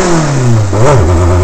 ¡Bueno, buenas!